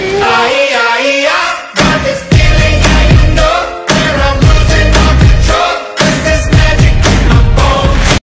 I